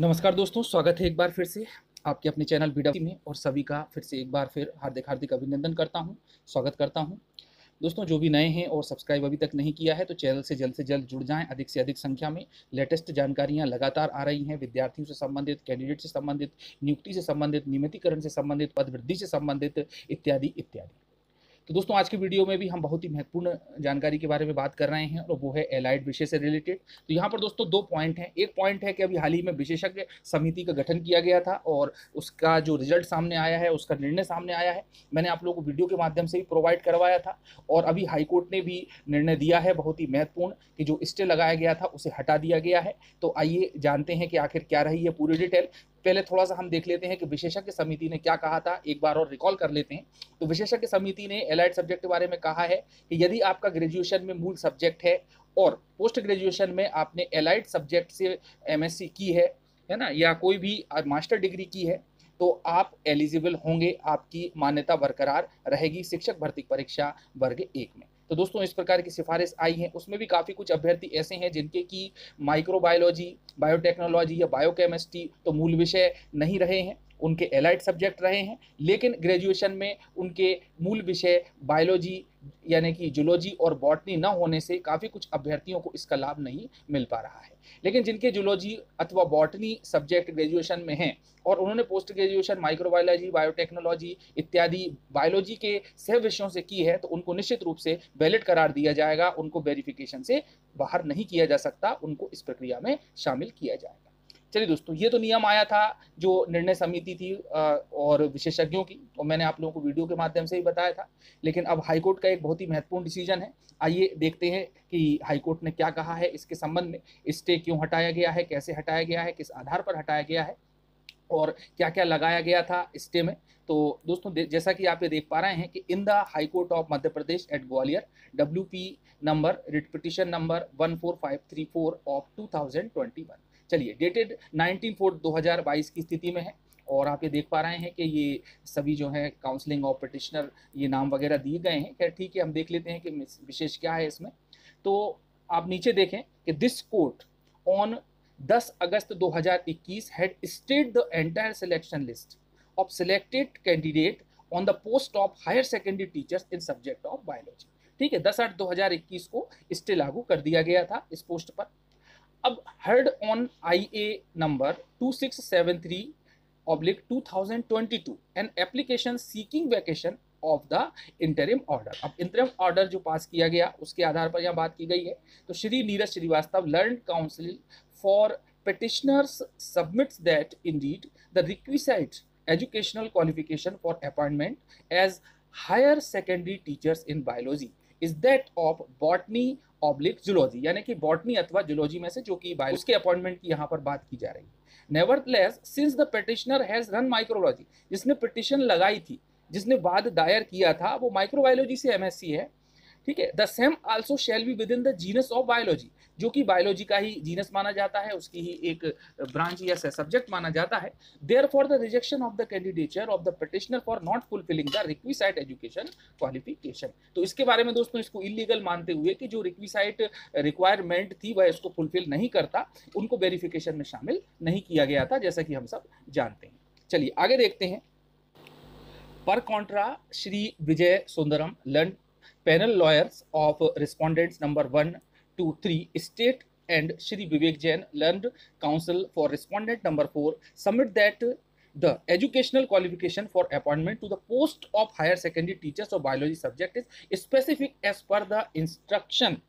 नमस्कार दोस्तों, स्वागत है एक बार फिर से आपके अपने चैनल बीडा में और सभी का फिर से एक बार फिर हार्दिक हार्दिक अभिनंदन करता हूँ, स्वागत करता हूँ। दोस्तों, जो भी नए हैं और सब्सक्राइब अभी तक नहीं किया है तो चैनल से जल्द से जल्द जुड़ जाएँ। अधिक से अधिक संख्या में लेटेस्ट जानकारियाँ लगातार आ रही हैं। विद्यार्थियों से संबंधित कैंडिडेट से संबंधित, नियुक्ति से संबंधित, नियमितीकरण से संबंधित, पद वृद्धि से संबंधित, इत्यादि इत्यादि। तो दोस्तों, आज की वीडियो में भी हम बहुत ही महत्वपूर्ण जानकारी के बारे में बात कर रहे हैं और वो है एलाइड विषय से रिलेटेड तो यहाँ पर दोस्तों, दो पॉइंट हैं। एक पॉइंट है कि अभी हाल ही में विशेषज्ञ समिति का गठन किया गया था और उसका जो रिज़ल्ट सामने आया है, उसका निर्णय सामने आया है। मैंने आप लोगों को वीडियो के माध्यम से भी प्रोवाइड करवाया था और अभी हाईकोर्ट ने भी निर्णय दिया है, बहुत ही महत्वपूर्ण कि जो स्टे लगाया गया था, उसे हटा दिया गया है। तो आइए जानते हैं कि आखिर क्या रही है पूरी डिटेल पहले थोड़ा सा हम देख लेते हैं कि विशेषज्ञ समिति ने क्या कहा था, एक बार और रिकॉल कर लेते हैं। तो विशेषज्ञ समिति ने एलाइड सब्जेक्ट के बारे में कहा है कि यदि आपका ग्रेजुएशन में मूल सब्जेक्ट है और पोस्ट ग्रेजुएशन में आपने एलाइड सब्जेक्ट से एमएससी की है है ना, या कोई भी मास्टर डिग्री की है तो आप एलिजिबल होंगे, आपकी मान्यता बरकरार रहेगी, शिक्षक भर्ती परीक्षा वर्ग एक में। तो दोस्तों, इस प्रकार की सिफारिश आई है। उसमें भी काफ़ी कुछ अभ्यर्थी ऐसे हैं जिनके की माइक्रोबायोलॉजी बायोटेक्नोलॉजी या बायोकेमिस्ट्री तो मूल विषय नहीं रहे हैं। उनके एलाइड सब्जेक्ट रहे हैं, लेकिन ग्रेजुएशन में उनके मूल विषय बायोलॉजी यानी कि जूलॉजी और बॉटनी न होने से काफ़ी कुछ अभ्यर्थियों को इसका लाभ नहीं मिल पा रहा है। लेकिन जिनके जूलॉजी अथवा बॉटनी सब्जेक्ट ग्रेजुएशन में हैं और उन्होंने पोस्ट ग्रेजुएशन माइक्रोबायोलॉजी, बायोटेक्नोलॉजी इत्यादि बायोलॉजी के सह विषयों से की है तो उनको निश्चित रूप से वैलिड करार दिया जाएगा, उनको वेरिफिकेशन से बाहर नहीं किया जा सकता, उनको इस प्रक्रिया में शामिल किया जाएगा। चलिए दोस्तों, ये तो नियम आया था जो निर्णय समिति थी और विशेषज्ञों की और मैंने आप लोगों को वीडियो के माध्यम से ही बताया था। लेकिन अब हाईकोर्ट का एक बहुत ही महत्वपूर्ण डिसीज़न है। आइए देखते हैं कि हाईकोर्ट ने क्या कहा है, इसके संबंध में स्टे क्यों हटाया गया है, कैसे हटाया गया है, किस आधार पर हटाया गया है, और क्या क्या लगाया गया था स्टे में। तो दोस्तों जैसा कि आप ये देख पा रहे हैं कि in the high court of Madhya Pradesh at Gwalior W P number writ petition number one four five three four of two thousand twenty one चलिए डेटेड 19 फोर 2022 की स्थिति में है और आप ये देख पा रहे हैं कि ये सभी जो है काउंसलिंग ऑफ़ पटिशनर ये नाम वगैरह दिए गए हैं। खैर, ठीक है, हम देख लेते हैं कि विशेष क्या है इसमें। तो आप नीचे देखें कि this court on 10 August 2021 had stayed the entire selection list of selected candidate on the post of higher secondary teachers in subject of biology ठीक है 10 आठ 2021 को स्टे लागू कर दिया गया था इस पोस्ट पर। अब heard on I A number two six seven three oblique two thousand twenty two and application seeking vacation of the interim order अब इंटरिम ऑर्डर जो पास किया गया, उसके आधार पर यहाँ बात की गई है। तो Shri Neeraj Srivastava learned counsel for petitioners submits that indeed the requisite educational qualification for appointment as higher secondary teachers in biology is that of botany oblique zoology यानी कि बॉटनी अथवा जुलॉजी में से जो कि उसके अपॉइंटमेंट की यहाँ पर बात की जा रही है। Never less since the petitioner has run microbiology जिसने पिटिशन लगाई थी, जिसने बाद दायर किया था, वो माइक्रोबायोलॉजी से एमएससी है ठीक है? The same also shall be within the genus of biology जो कि बायोलॉजी का ही जीनस माना जाता है, उसकी ही एक ब्रांच या सब्जेक्ट माना जाता है। Therefore the rejection of the candidature of the petitioner for not fulfilling the requisite education qualification तो इसके बारे में दोस्तों, इसको इलीगल मानते हुए कि जो रिक्विसाइट रिक्वायरमेंट थी, वह इसको फुलफिल नहीं करता, उनको वेरिफिकेशन में शामिल नहीं किया गया था, जैसा कि हम सब जानते हैं। चलिए, आगे देखते हैं। पर contra Shri Vijay Sundaram learned panel lawyers of respondents number one two three state and Shri Vivek Jain learned counsel for respondent number 4 submit that the educational qualification for appointment to the post of higher secondary teachers of biology subject is specific as per the instruction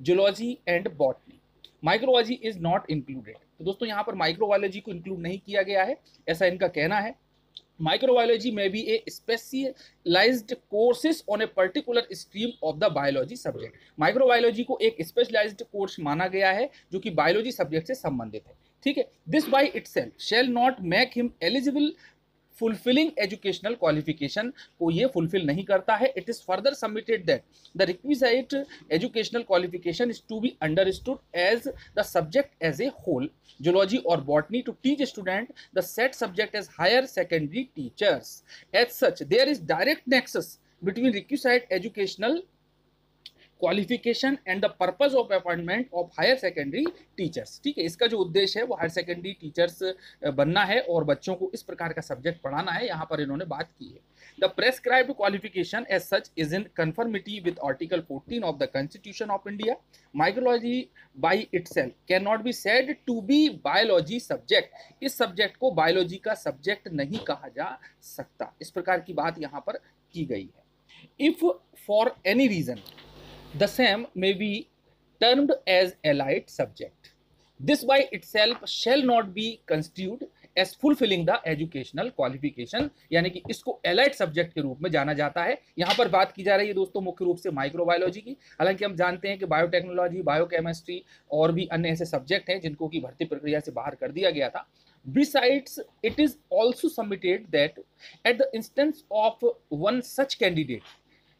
zoology and botany microbiology is not included तो दोस्तों यहाँ पर microbiology को include नहीं किया गया है ऐसा इनका कहना है माइक्रोबायोलॉजी में भी a specialized courses on a particular stream of the biology subject microbiology को एक स्पेशलाइज्ड कोर्स माना गया है, जो कि बायोलॉजी सब्जेक्ट से संबंधित है। ठीक है? This by itself shall not make him eligible fulfilling educational qualification को ये फुलफिल नहीं करता है. It is further submitted that the requisite educational qualification is to be understood as the subject as a whole zoology और botany to teach student the set subject as higher secondary teachers as such there is direct nexus between requisite educational qualification and the purpose of appointment of higher secondary teachers ठीक है, इसका जो उद्देश्य है, वो higher secondary teachers बनना है और बच्चों को इस प्रकार का सब्जेक्ट पढ़ाना है। यहाँ पर इन्होंने बात की है। The prescribed qualification as such is in conformity with article 14 of the constitution of India microbiology by itself cannot be said to be biology subject इस सब्जेक्ट को बायोलॉजी का सब्जेक्ट नहीं कहा जा सकता। इस प्रकार की बात यहाँ पर की गई है। If for any reason the same may be termed as allied subject. This by itself shall not be constituted as fulfilling the educational qualification यानी कि इसको allied subject के रूप में जाना जाता है यहाँ पर बात की जा रही है दोस्तों मुख्य रूप से माइक्रोबायोलॉजी की हालाँकि हम जानते हैं कि बायोटेक्नोलॉजी बायोकेमिस्ट्री और भी अन्य ऐसे सब्जेक्ट हैं जिनको की भर्ती प्रक्रिया से बाहर कर दिया गया था Besides, it is also submitted that at the instance of one such candidate,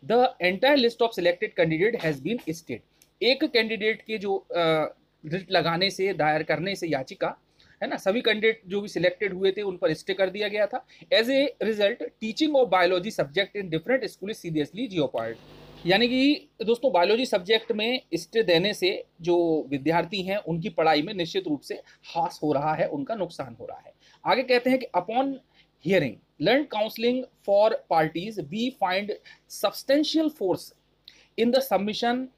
the entire list of selected candidate has been stayed एक कैंडिडेट के जो रिट लगाने से, दायर करने से याचिका, है ना? सभी कैंडिडेट जो भी सिलेक्टेड हुए थे, उन पर स्टे कर दिया गया था। As a result teaching of biology subject in different school seriously jeopardized यानी कि, दोस्तों बायोलॉजी सब्जेक्ट में स्टे देने से जो विद्यार्थी हैं, उनकी पढ़ाई में निश्चित रूप से हास हो रहा है, उनका नुकसान हो रहा है। आगे कहते हैं कि upon hearing learned counseling for parties, we find substantial force in the submission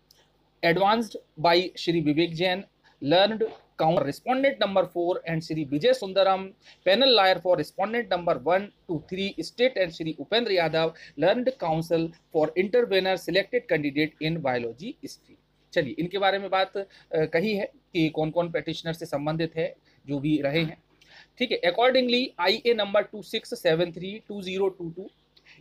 advanced by Shri Vivek Jain, learned count respondent number 4 and Shri Vijay Sundaram, panel lawyer for respondent number 1 to 3, state and Shri Upendra Yadav, learned counsel for intervener selected candidate in biology history. चलिए इनके बारे में बात कही है कि कौन कौन पेटिशनर से संबंधित है जो भी रहे हैं ठीक है accordingly I A number two six seven three two zero two two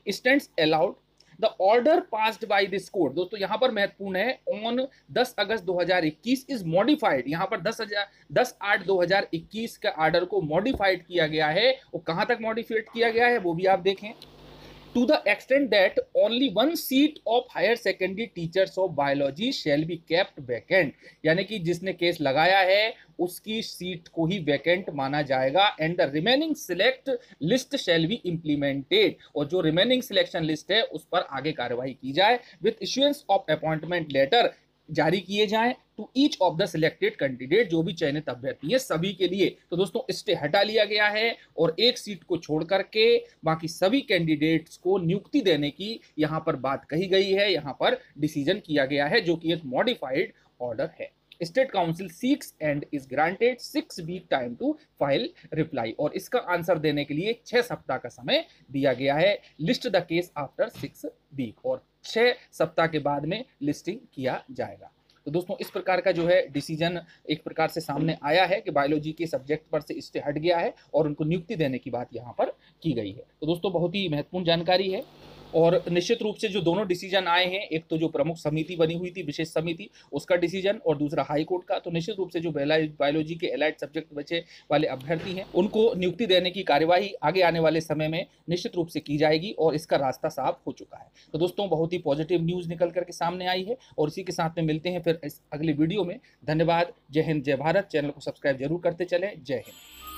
stand allowed the order passed by this court दोस्तों, यहाँ पर महत्वपूर्ण है ऑन 10 अगस्त 2021 इज़ मॉडिफाइड यहाँ पर 10 हज़ार 10 आठ 2021 का ऑर्डर को मॉडिफाइड किया गया है, वो कहाँ तक मॉडिफाइड किया गया है, वो भी आप देखें। To the extent that only one seat of higher secondary teachers of biology shall be kept vacant. यानी कि जिसने केस लगाया है, उसकी सीट को ही वैकेंट माना जाएगा and the remaining select list shall be implemented और जो रिमेनिंग सिलेक्शन लिस्ट है, उस पर आगे कार्यवाही की जाए. With issuance of appointment letter जारी किए जाएँ to each of the selected candidate जो भी चयनित अभ्यर्थी है, सभी के लिए। तो दोस्तों स्टे हटा लिया गया है और एक सीट को छोड़ करके बाकी सभी कैंडिडेट्स को नियुक्ति देने की यहाँ पर बात कही गई है। यहाँ पर डिसीज़न किया गया है, जो कि एक मॉडिफाइड ऑर्डर है। State counsel seeks and is granted six week time to file reply और इसका आंसर देने के लिए छह सप्ताह का समय दिया गया है। List the case after six week और छह सप्ताह के बाद में लिस्टिंग किया जाएगा। तो दोस्तों, इस प्रकार का जो है डिसीज़न एक प्रकार से सामने आया है कि बायोलॉजी के सब्जेक्ट पर से इससे हट गया है और उनको नियुक्ति देने की बात यहाँ पर की गई है। तो दोस्तों, बहुत ही महत्वपूर्ण जानकारी है। और निश्चित रूप से जो दोनों डिसीज़न आए हैं, एक तो जो प्रमुख समिति बनी हुई थी, विशेष समिति, उसका डिसीज़न और दूसरा हाई कोर्ट का तो निश्चित रूप से जो बायोलॉजी के एलाइड सब्जेक्ट बचे वाले अभ्यर्थी हैं, उनको नियुक्ति देने की कार्यवाही आगे आने वाले समय में निश्चित रूप से की जाएगी और इसका रास्ता साफ़ हो चुका है। तो दोस्तों, बहुत ही पॉजिटिव न्यूज़ निकल करके सामने आई है और इसी के साथ में मिलते हैं फिर इस अगले वीडियो में। धन्यवाद, जय हिंद, जय भारत। चैनल को सब्सक्राइब ज़रूर करते चले। जय हिंद।